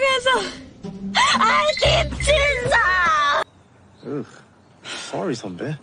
속에서 아 기친다 Ugh. Sorry, 선배.